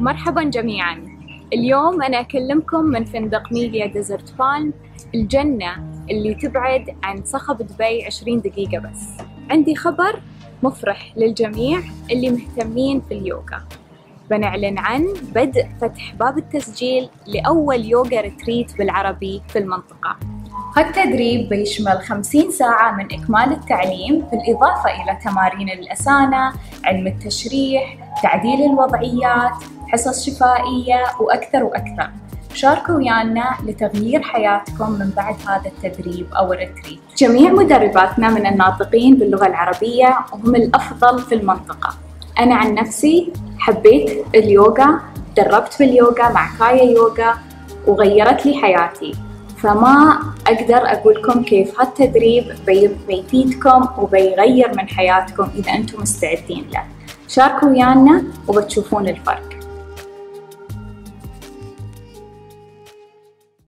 مرحبا جميعا. اليوم أنا أكلمكم من فندق Melia Desert Palm الجنة اللي تبعد عن صخب دبي 20 دقيقة بس. عندي خبر مفرح للجميع اللي مهتمين في اليوغا. بنعلن عن بدء فتح باب التسجيل لأول yoga retreat بالعربي في المنطقة. هالتدريب بيشمل 50 ساعة من إكمال التعليم بالإضافة إلى تمارين الأسانة، علم التشريح، تعديل الوضعيات، حصص شفائية وأكثر وأكثر. شاركوا ويانا لتغيير حياتكم من بعد هذا التدريب أو الريتريت. جميع مدرباتنا من الناطقين باللغة العربية وهم الأفضل في المنطقة. أنا عن نفسي حبيت اليوغا دربت في اليوغا مع كايا يوغا وغيرت لي حياتي. فما أقدر أقول لكم كيف هالتدريب بيفيدكم وبيغير من حياتكم إذا أنتم مستعدين له. شاركوا ويانا وبتشوفون الفرق.